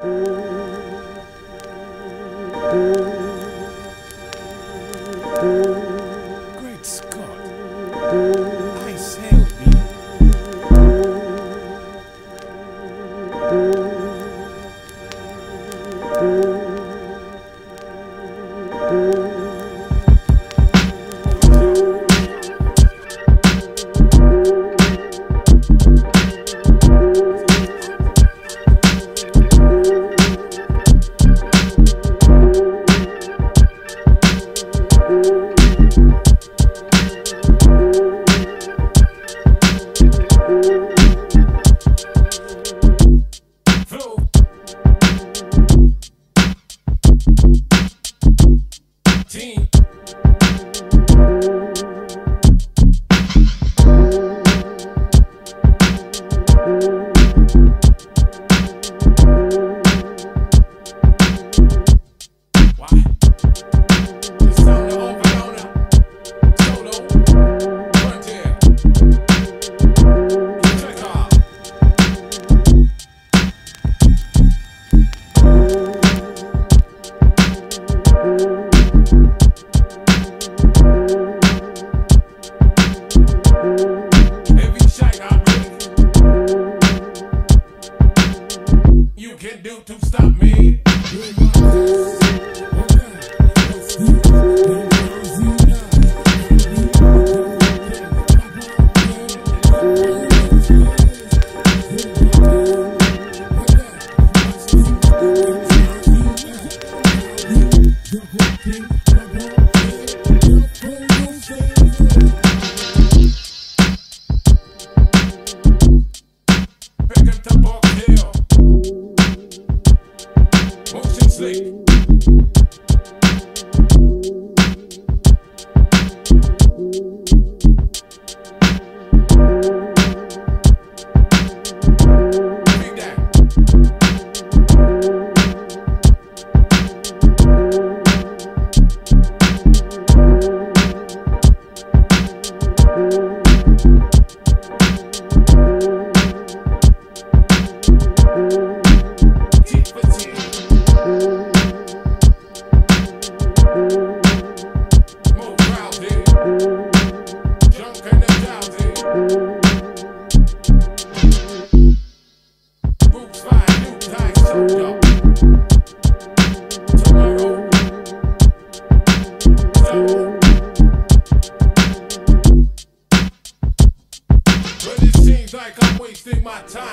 Great Scott! I sail be. Thank can do to stop me. Pick up the ball, kill. Slick. my time.